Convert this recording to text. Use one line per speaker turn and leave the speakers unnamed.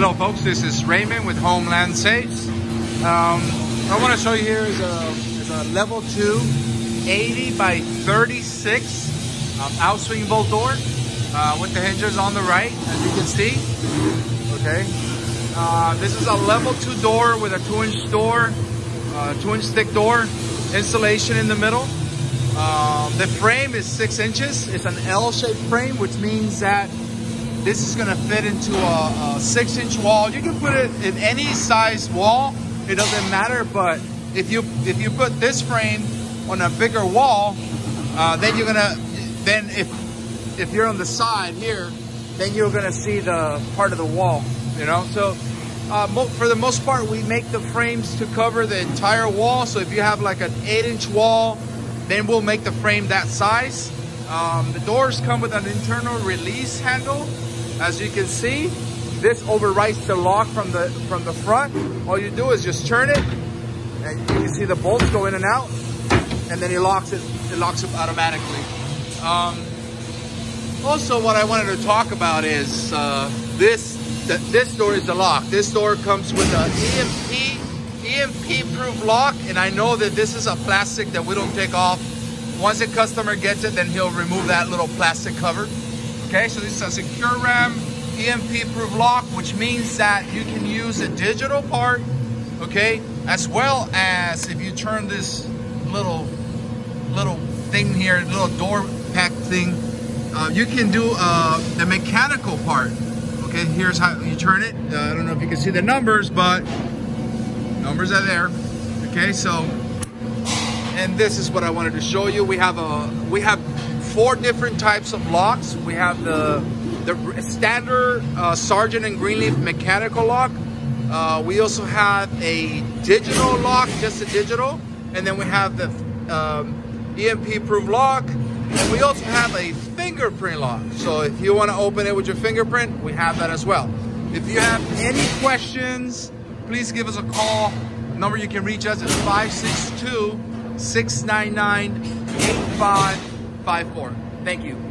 Hello folks, this is Raymond with Homeland Safes. Um, I want to show you here is a, is a level 2 80 by 36 um, outswing bolt door uh, with the hinges on the right as you can see. Okay, uh, this is a level 2 door with a 2 inch door, uh, 2 inch thick door, insulation in the middle. Um, the frame is 6 inches. It's an L-shaped frame which means that this is gonna fit into a, a six inch wall. You can put it in any size wall. It doesn't matter, but if you if you put this frame on a bigger wall, uh, then you're gonna, then if, if you're on the side here, then you're gonna see the part of the wall, you know? So uh, for the most part, we make the frames to cover the entire wall. So if you have like an eight inch wall, then we'll make the frame that size. Um, the doors come with an internal release handle as you can see, this overwrites the lock from the from the front. All you do is just turn it, and you can see the bolts go in and out, and then it locks it. It locks up automatically. Um, also, what I wanted to talk about is uh, this. The, this door is the lock. This door comes with an EMP EMP proof lock, and I know that this is a plastic that we don't take off. Once a customer gets it, then he'll remove that little plastic cover. Okay, so this is a SecuRam EMP proof lock, which means that you can use a digital part, okay, as well as if you turn this little little thing here, little door pack thing, uh, you can do uh, the mechanical part. Okay, here's how you turn it. Uh, I don't know if you can see the numbers, but numbers are there. Okay, so and this is what I wanted to show you. We have a we have four different types of locks. We have the, the standard uh, Sargent and Greenleaf mechanical lock. Uh, we also have a digital lock, just a digital. And then we have the um, EMP proof lock. And we also have a fingerprint lock. So if you want to open it with your fingerprint, we have that as well. If you have any questions, please give us a call. The number you can reach us is 562 699 85 Five four. Thank you.